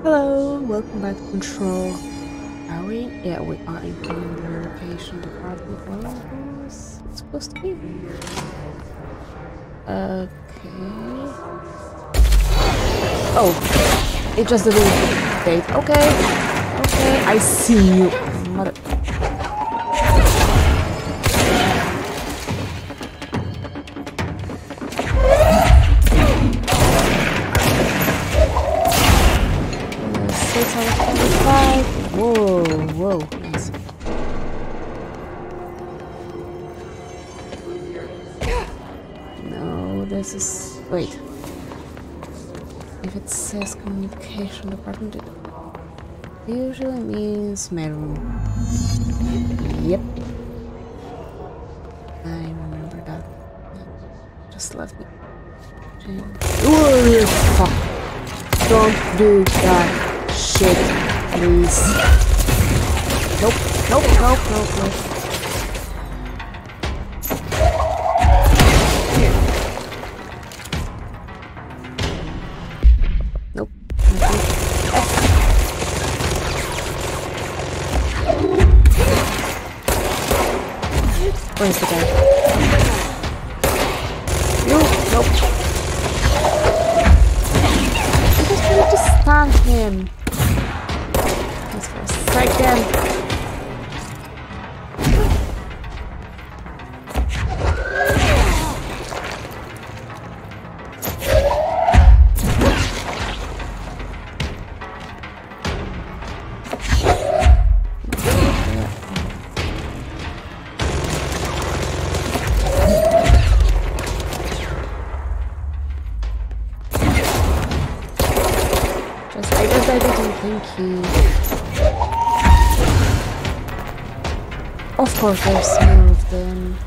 Hello, welcome back to Control. Are we? Yeah, we are in the location department. Well, it supposed to be? Okay. Oh, it just didn't date. Okay, okay, I see you, mother. It usually means my room. Yep. I remember that. Just left me. Fuck. Don't do that shit, please. Nope, nope, nope, nope. Nope. Course, there's more of them.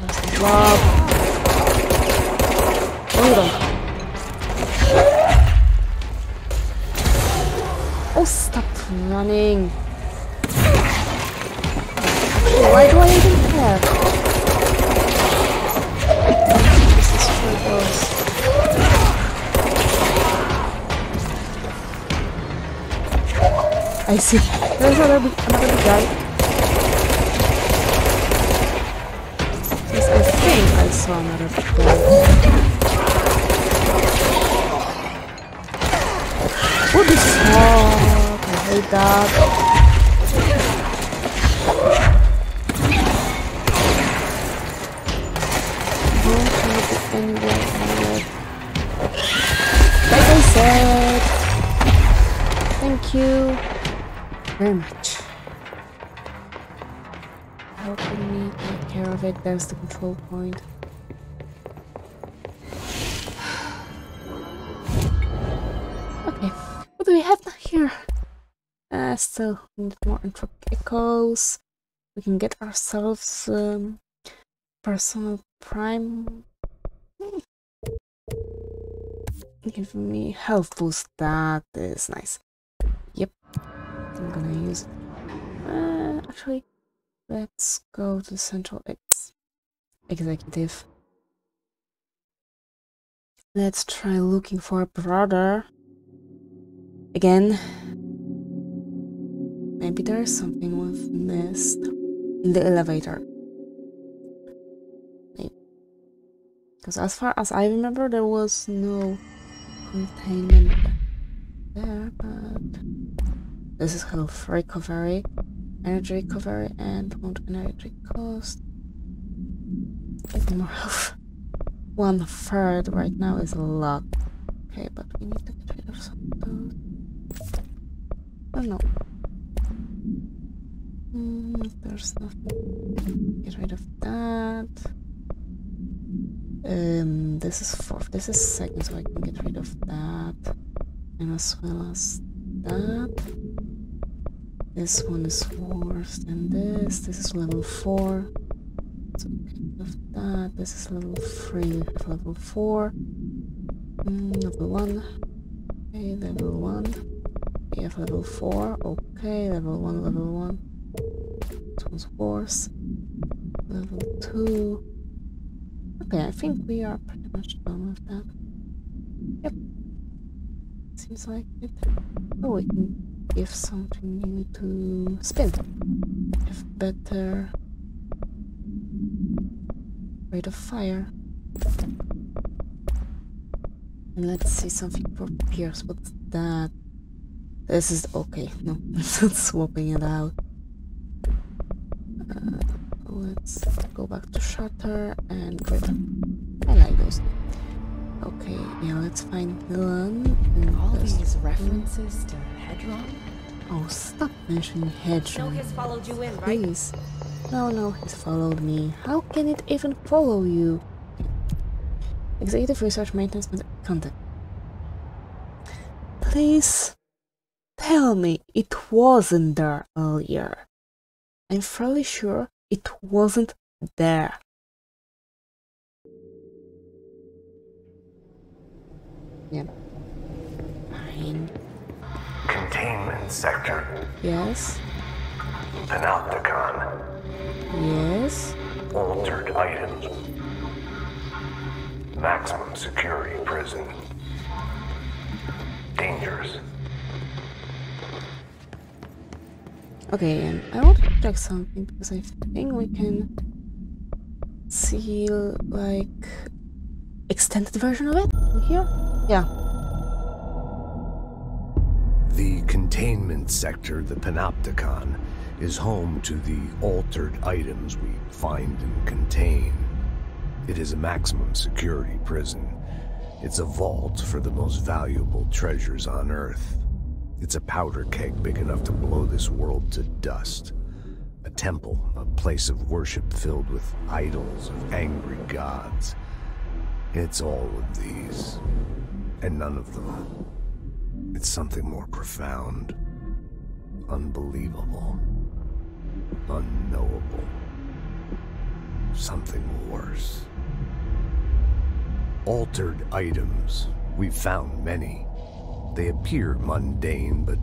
There's the. Hold on. Oh, stop running. Why do I even care? This is for those. I see. There's another another guy. Yes, I think I saw another guy. What the fuck? I hate that. Like I said. Thank you very much. Helping me take care of it. There's the control point. Okay, what do we have here? Uh, still need more intro echoes. We can get ourselves um, personal prime. Hmm. Give me health boost. That is nice. I'm gonna use. Uh, actually, let's go to Central X Executive. Let's try looking for a brother. Again. Maybe there's something we've missed in the elevator. Maybe. Because as far as I remember, there was no containment there, but this is health recovery, energy recovery, and amount energy cost. Get more health. One third right now is a lot. Okay, but we need to get rid of some of those. Oh no. Mm, there's nothing. Get rid of that. Um, this is fourth. This is second, so I can get rid of that, and as well as that. This one is worse than this. This is level four. So get rid of that. This is level three. Level four. Mm, level one. Okay, level one. We have level four. Okay, level one. Level one. This one's worse. Level two. Okay, I think we are pretty much done with that. Yep. Seems like it. Oh, we can give something new to spin. Have better rate of fire. And let's see something for Pierce. What's that? This is okay. No, I'm not swapping it out. Uh, let's go back to Shatter and Grip. I like those. Okay, yeah, let's find Dylan. All these references to Hedron? Oh, stop mentioning Hedron. No, he's followed you in, right? Please. No, no, he's followed me. How can it even follow you? Executive Research Maintenance Contact. Please tell me it wasn't there earlier. I'm fairly sure it wasn't there. Yep. Fine. Containment sector. Yes. Panopticon. Yes. Altered items. Maximum security prison. Dangerous. Okay, and I want to check something because I think we can see like extended version of it here. Yeah. The containment sector, the Panopticon, is home to the altered items we find and contain. It is a maximum security prison. It's a vault for the most valuable treasures on Earth. It's a powder keg big enough to blow this world to dust. A temple, a place of worship filled with idols of angry gods. It's all of these, and none of them. It's something more profound, unbelievable, unknowable. Something worse. Altered items. We've found many. They appear mundane, but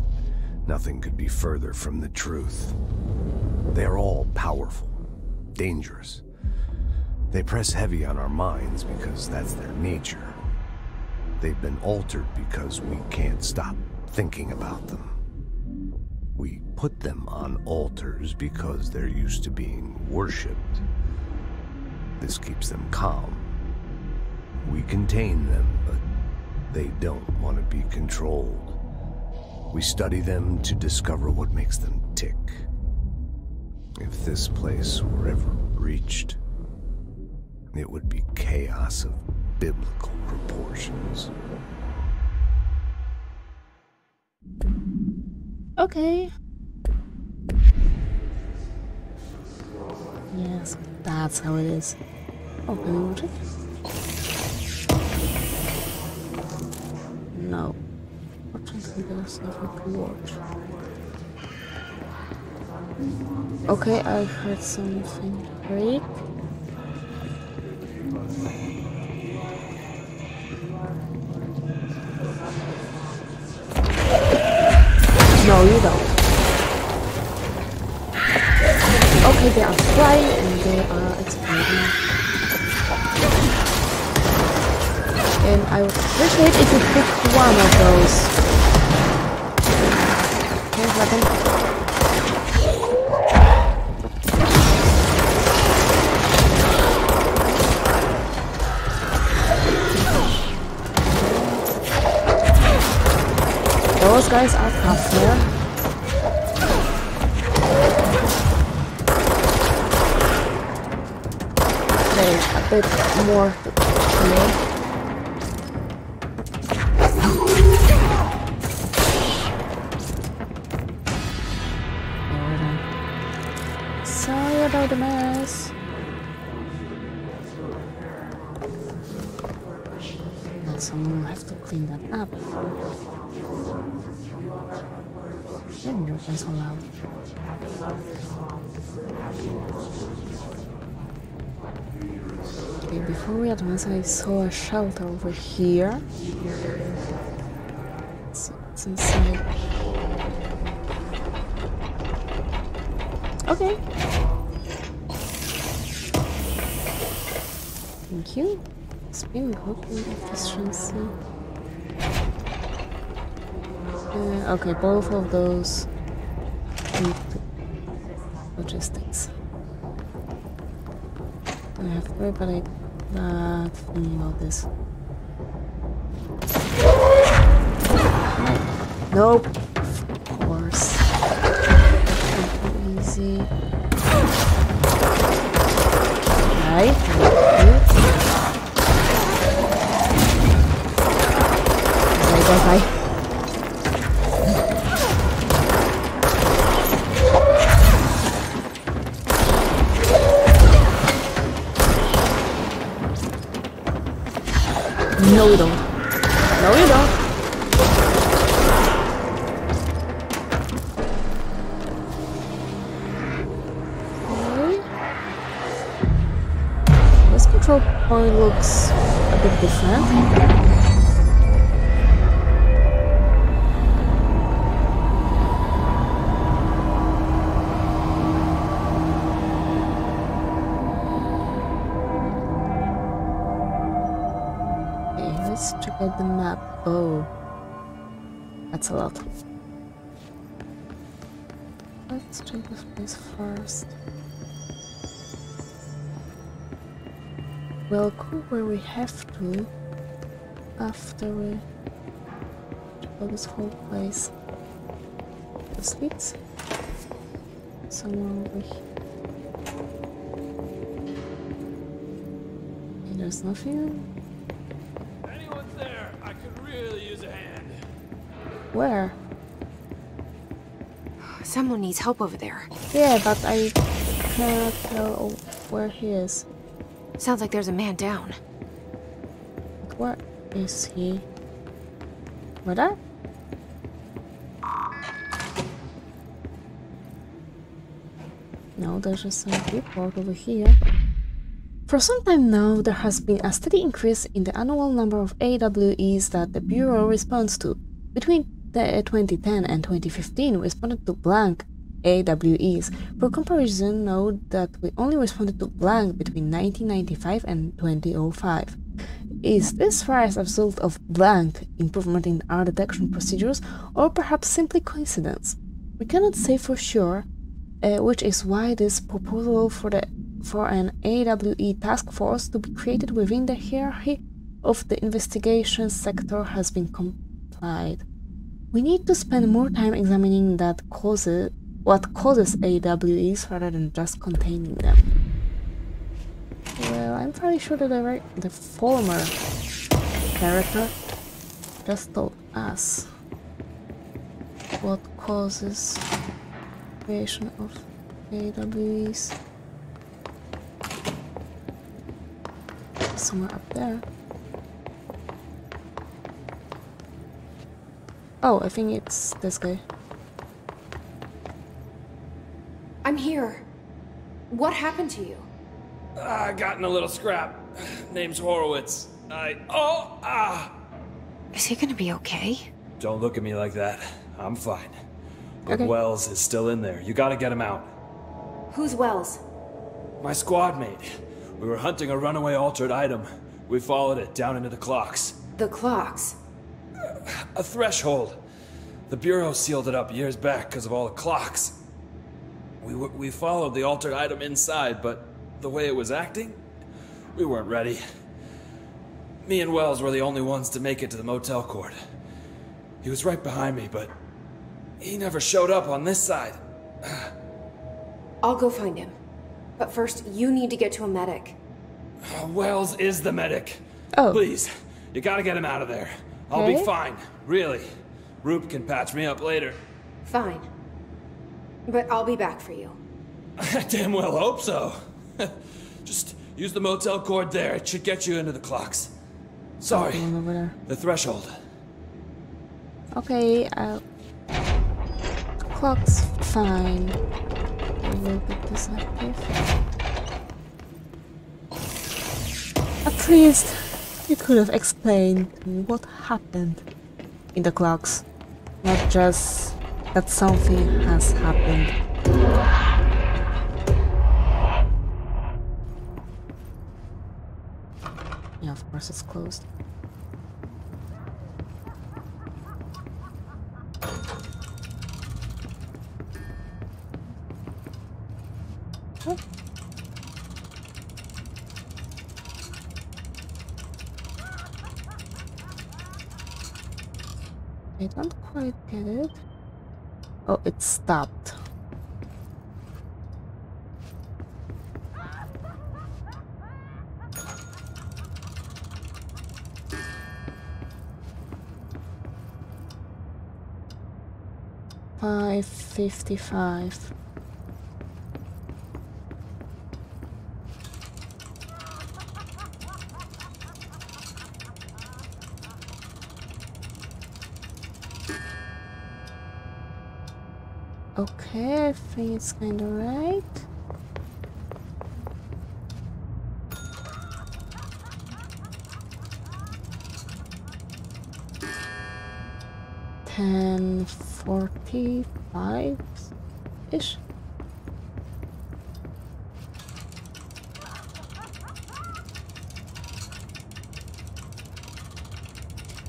nothing could be further from the truth. They're all powerful, dangerous. They press heavy on our minds because that's their nature. They've been altered because we can't stop thinking about them. We put them on altars because they're used to being worshipped. This keeps them calm. We contain them, but they don't want to be controlled. We study them to discover what makes them tick. If this place were ever breached, it would be chaos of biblical proportions. Okay. Yes, that's how it is. Oh, can? No. Fortunately, there's nothing to watch. Okay, I heard something break. One of those. Okay, weapon. Those guys are tough there. Okay, a bit more to me. So loud. Okay, before we advance, I saw a shelter over here. It's, it's inside. Okay. Thank you. it's been Spin cooking efficiency. Uh, okay, both of those need logistics. I have everybody that thinking about this. Nope. Of course. Easy. A let's out the map. Oh, that's a lot. Let's check this place first. We'll go where we have to after we check out this whole place. This leads somewhere over here. Okay, there's nothing. Anyone's there? I could really use a hand. Where? Someone needs help over there. Yeah, but I cannot tell where he is. Sounds like there's a man down. Where is he? Where that? No, there's just some report over here. For some time now, there has been a steady increase in the annual number of AWEs that the Bureau responds to. Between the 2010 and 2015, we responded to blank AWEs. For comparison, note that we only responded to blank between 1995 and 2005. Is this rise a result of blank improvement in our detection procedures, or perhaps simply coincidence? We cannot say for sure, uh, which is why this proposal for the for an AWE task force to be created within the hierarchy of the investigation sector has been complied. We need to spend more time examining that causes what causes AWEs rather than just containing them. Well, I'm fairly sure that the, the former character just told us what causes creation of AWEs. Somewhere up there. Oh, I think it's this guy. I'm here. What happened to you? I got in a little scrap. Name's Horowitz. I. Oh! Ah! Is he gonna be okay? Don't look at me like that. I'm fine. But Okay. Wells is still in there. You gotta get him out. Who's Wells? My squad mate. We were hunting a runaway altered item. We followed it down into the clocks. The clocks. A threshold. The Bureau sealed it up years back because of all the clocks. We, w- we followed the altered item inside, but the way it was acting, we weren't ready. Me and Wells were the only ones to make it to the motel court. He was right behind me, but he never showed up on this side. I'll go find him. But first, you need to get to a medic. Wells is the medic. Oh. Please, you gotta get him out of there. I'll be fine, really. Roop can patch me up later. Fine. But I'll be back for you. I damn well hope so. Just use the motel cord there. It should get you into the clocks. Sorry, One over there. the threshold. Okay, uh, clock's fine. I will put this active. At least you could have explained what happened in the clocks, not just that something has happened. Yeah, of course it's closed. Oh, it stopped. Five fifty-five. Okay, it's kinda right. Ten forty-five ish.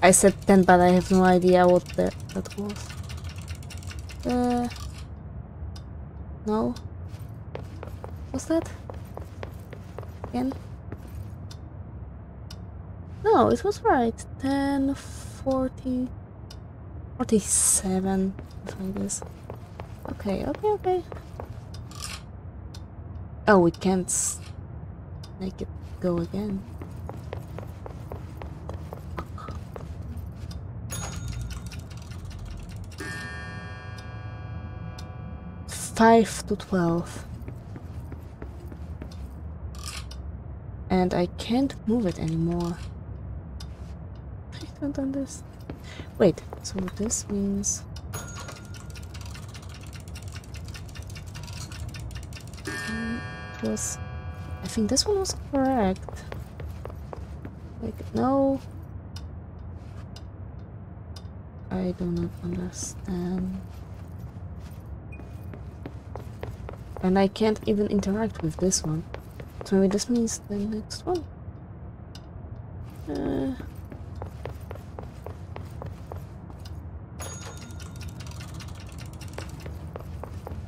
I said ten, but I have no idea what that that was. Uh. No. What's that? Again? No, it was right. 10, 40, 47. Like this. Okay, okay, okay. Oh, we can't make it go again. Five to twelve. And I can't move it anymore. I don't understand. Wait, so this means... Was... I think this one was correct. Like, no... I do not understand. And I can't even interact with this one. So maybe this means the next one. Uh,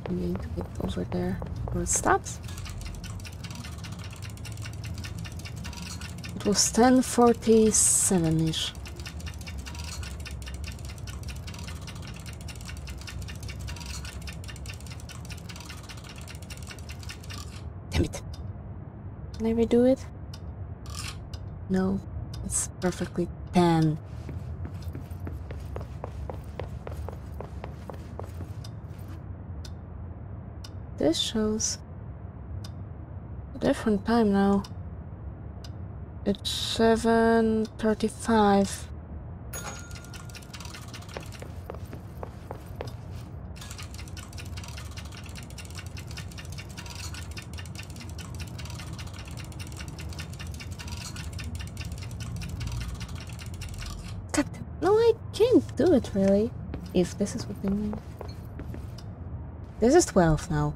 I need to get over there where it stops. It was 1047-ish. Damn it. Can I redo it? No, it's perfectly 10. This shows a different time now. It's 7.35. God, no, I can't do it really. If this is what they mean. This is 12 now.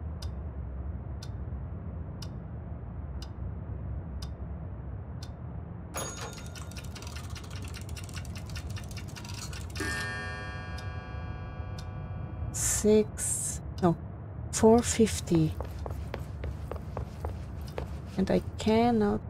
Six, no, 450. And I cannot.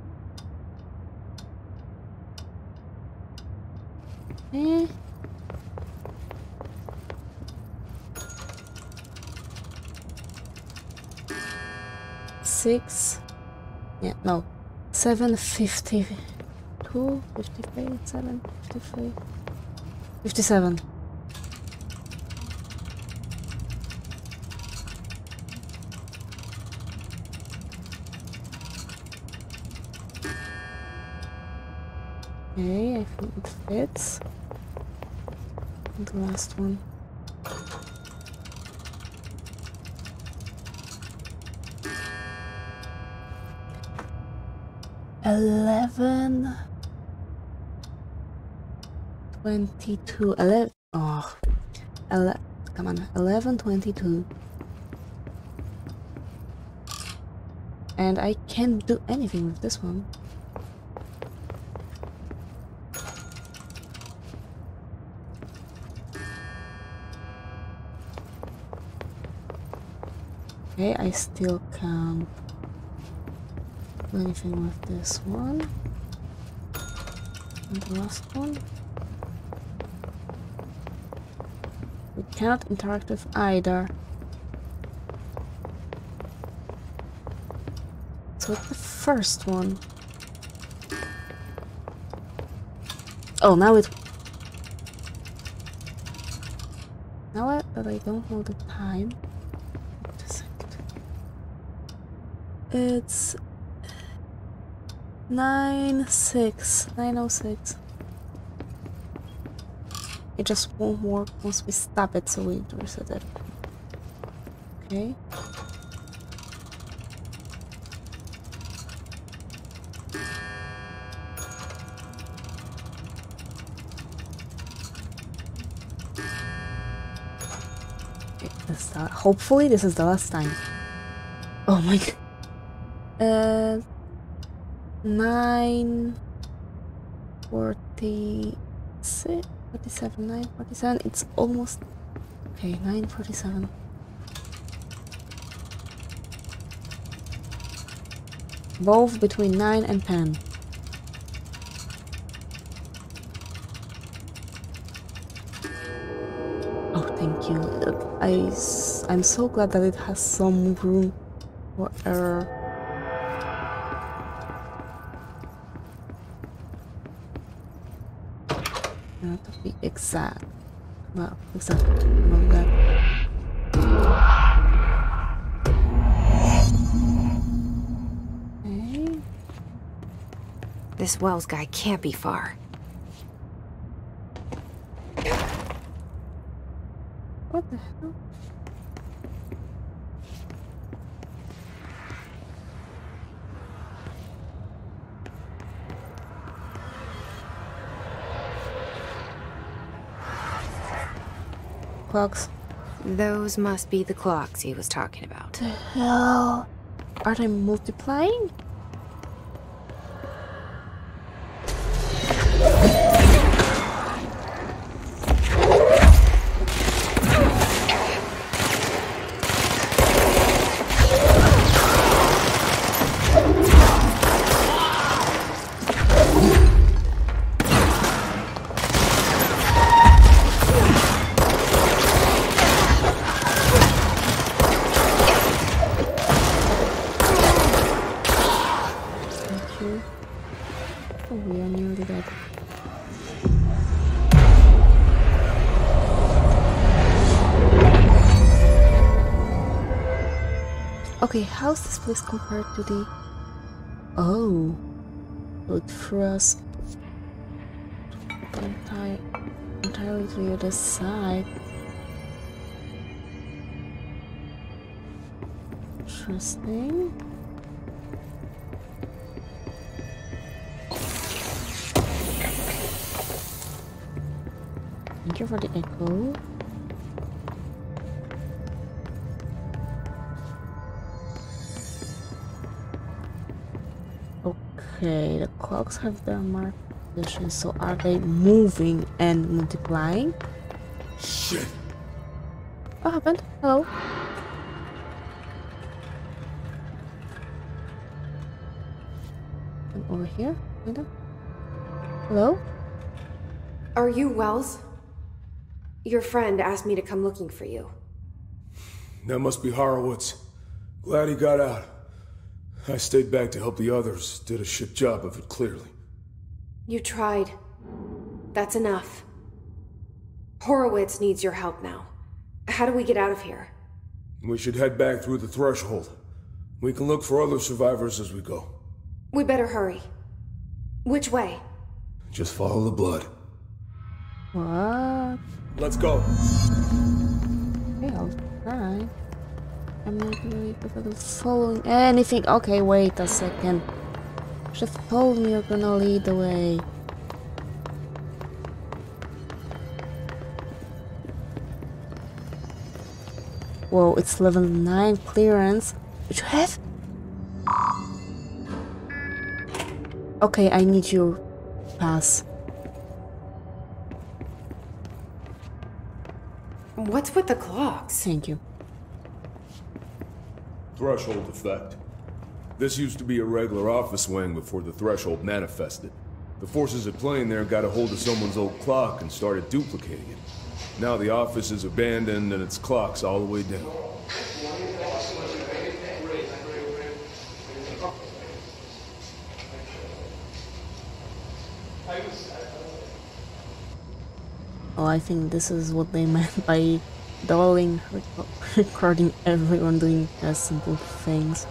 752, 53, 57. Okay, I think it fits. And the last one. Eleven. Twenty-two. Eleven. Oh. Ele come on. Eleven twenty-two. And I can't do anything with this one. Okay, I still can't do anything with this one. The last one. We cannot interact with either. So the first one. Oh, now it. Now I, that I don't know the time. It's nine six nine oh six. It just won't work once we stop it, so we reset it. Okay. Hopefully this is the last time. Oh my god. Uh, nine forty six, forty seven, nine forty seven. It's almost okay. Nine forty seven. Both between nine and ten. Oh, thank you. I, I'm so glad that it has some room for error. Not to be exact. Well, exact about that. Okay. This Wells guy can't be far. What the hell? Clocks. Those must be the clocks he was talking about. Hell. Are they multiplying? Okay, how's this place compared to the... Oh. It threw us entire, entirely to the other side. Interesting. Thank you for the echo. Okay, the clocks have their marked positions, so are they moving and multiplying? Shit. What happened? Hello? I'm over here, kinda. Hello? Are you Wells? Your friend asked me to come looking for you. That must be Horowitz. Glad he got out. I stayed back to help the others. Did a shit job of it, clearly. You tried. That's enough. Horowitz needs your help now. How do we get out of here? We should head back through the threshold. We can look for other survivors as we go. We better hurry. Which way? Just follow the blood. What? Let's go. Okay, I'll try. I'm not really following anything. Okay, wait a second. Have told me you're gonna lead the way. Whoa, it's level 9 clearance. Which you have? Okay, I need your pass. What's with the clocks? Thank you. Threshold effect. This used to be a regular office wing before the threshold manifested. The forces at play in there got a hold of someone's old clock and started duplicating it. Now the office is abandoned and its clock's all the way down. Oh, I think this is what they meant by darling recording everyone doing uh, simple things.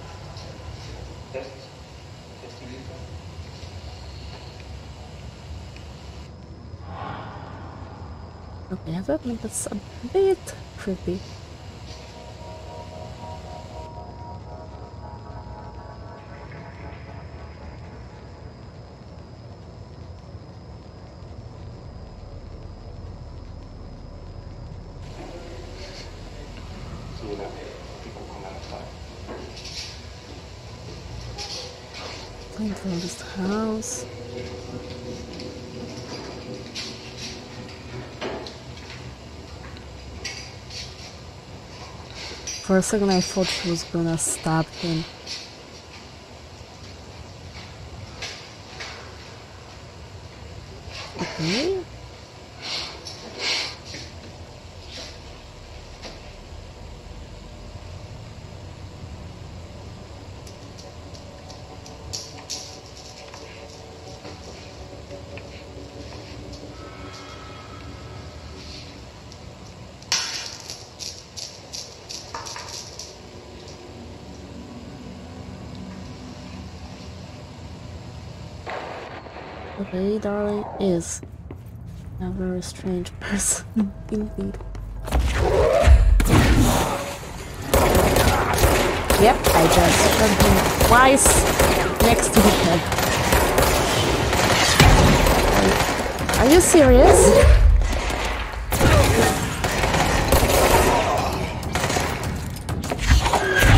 Okay, I have to that's a bit creepy. A second I thought she was gonna stab him. Okay. Okay, darling is a very strange person indeed. Yep, I just shot him twice next to the head. Are, you serious?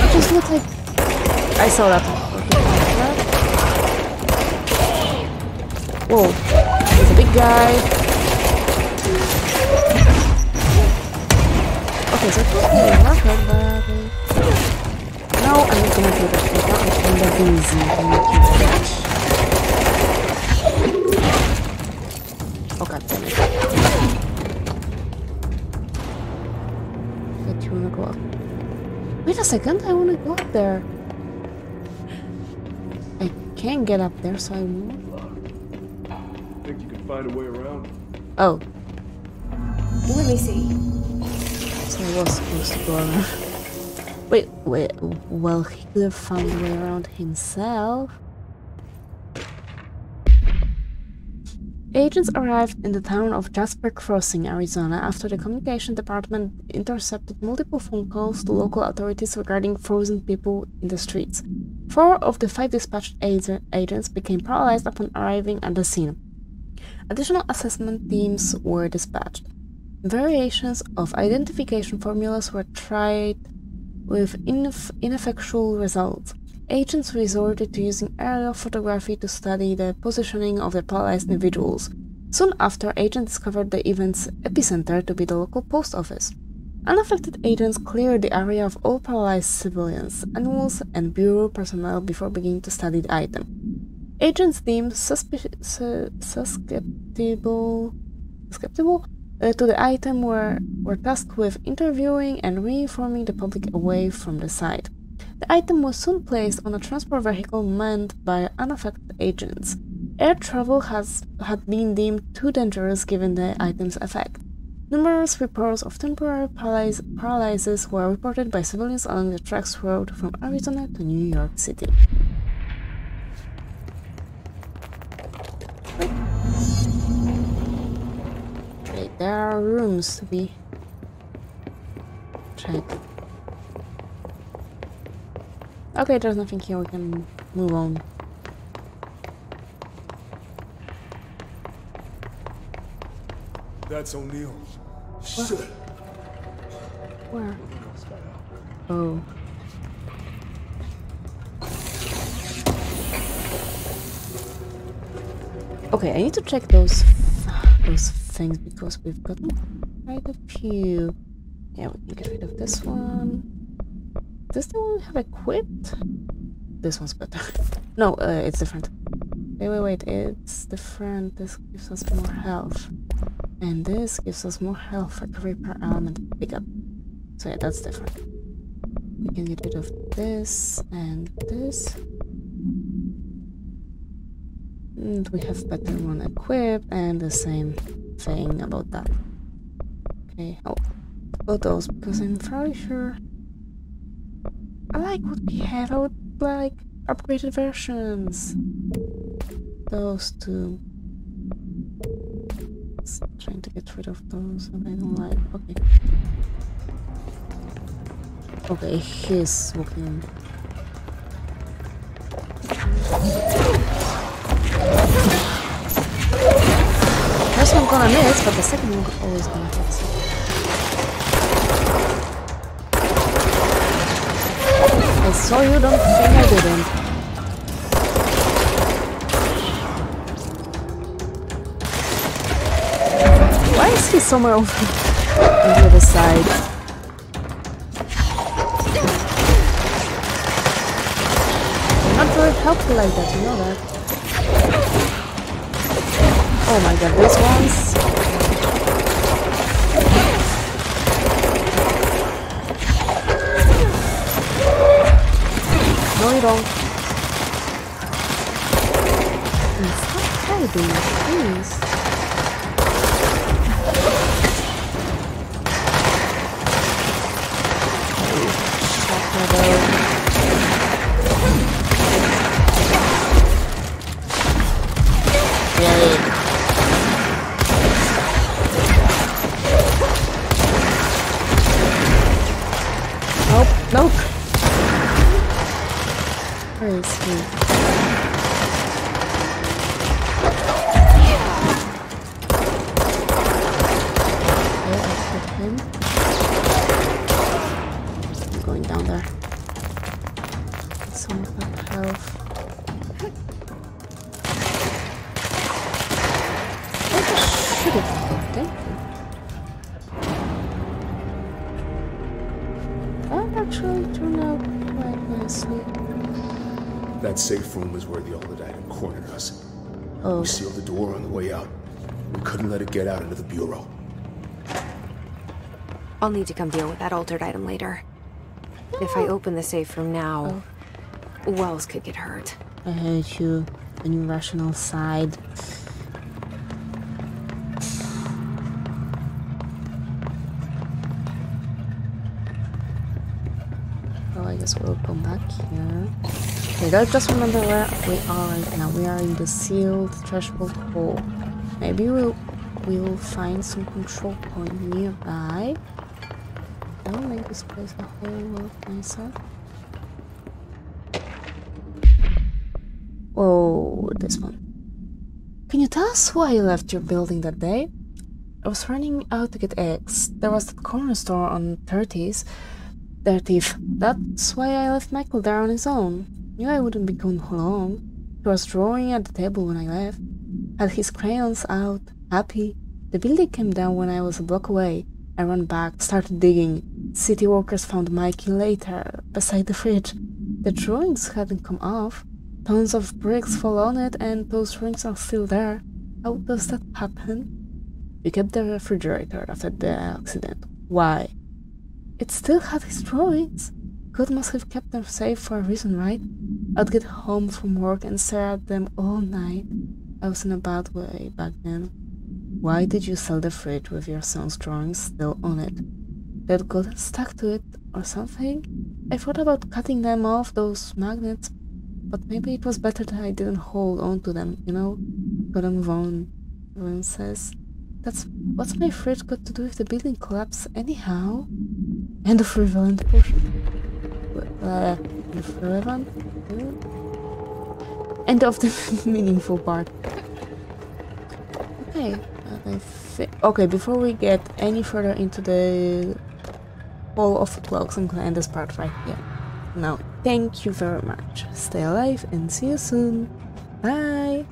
It just looked like I saw that. Whoa, he's a big guy. Okay, so okay, not hurt badly. No, I'm not gonna do that now. I'm kinda busy. I'm that. Wanna go up? Wait a second, I wanna go up there. I can't get up there, so I won't. Think find a way around? Oh, Let me see. so I was supposed to go around. Wait, wait, well, he could have found a way around himself. Agents arrived in the town of Jasper Crossing, Arizona, after the communication department intercepted multiple phone calls to local authorities regarding frozen people in the streets. Four of the five dispatched agents became paralyzed upon arriving at the scene. Additional assessment teams were dispatched. Variations of identification formulas were tried with ineff- ineffectual results. Agents resorted to using aerial photography to study the positioning of the paralyzed individuals. Soon after, agents discovered the event's epicenter to be the local post office. Unaffected agents cleared the area of all paralyzed civilians, animals, and bureau personnel before beginning to study the item. Agents deemed suspi- su- susceptible, susceptible uh, to the item were, were tasked with interviewing and reinforming the public away from the site. The item was soon placed on a transport vehicle manned by unaffected agents. Air travel has had been deemed too dangerous given the item's effect. Numerous reports of temporary paralyz- paralysis were reported by civilians along the tracks road from Arizona to New York City. There are rooms to be checked. Okay, there's nothing here, we can move on. That's O'Neill. Shit. Where? Oh. Okay, I need to check those those things because we've got quite a few. Yeah, we can get rid of this one. this the one have equipped? This one's better. no, uh, it's different. Wait, wait, wait, it's different. This gives us more health. And this gives us more health for every per element pickup. So yeah, that's different. We can get rid of this and this. And we have better one equipped and the same thing about that. Okay, oh, those because I'm fairly sure I like what we have. I would like upgraded versions. Those two. Just trying to get rid of those that I don't like. Okay. Okay, he's walking. Gonna miss, but the second one always gonna hit. I saw you, don't think I didn't. Why is he somewhere over on the other side? I'm not very helpful like that, you know that. Oh my god, these ones. No, you don't. Stop hiding, please. Nope, get out into the bureau. I'll need to come deal with that altered item later. If I open the safe from now, Wells could get hurt. I hate you and your rational side. Well, I guess we'll come back here. Okay, let's just remember where we are right now. We are in the sealed threshold hole. Maybe we'll we'll find some control point nearby. That will make this place a whole lot nicer. Whoa, this one. Can you tell us why you left your building that day? I was running out to get eggs. There was that corner store on 30s. 30th. That's why I left Michael there on his own. Knew I wouldn't be gone long. He was drawing at the table when I left. Had his crayons out, happy. The building came down when I was a block away. I ran back, started digging. City workers found Mikey later, beside the fridge. The drawings hadn't come off. Tons of bricks fall on it, and those rings are still there. How does that happen? You kept the refrigerator after the accident. Why? It still had his drawings. God must have kept them safe for a reason, right? I'd get home from work and stare at them all night. I was in a bad way back then. Why did you sell the fridge with your son's drawings still on it? That gotten stuck to it or something? I thought about cutting them off, those magnets, but maybe it was better that I didn't hold on to them, you know? Gotta move on, everyone says. That's what's my fridge got to do with the building collapse anyhow? End of relevant portion. Uh, relevant? End of the meaningful part. Okay, I thi- okay, before we get any further into the Hall of Cloaks, I'm gonna end this part right here. Now, thank you very much. Stay alive and see you soon. Bye!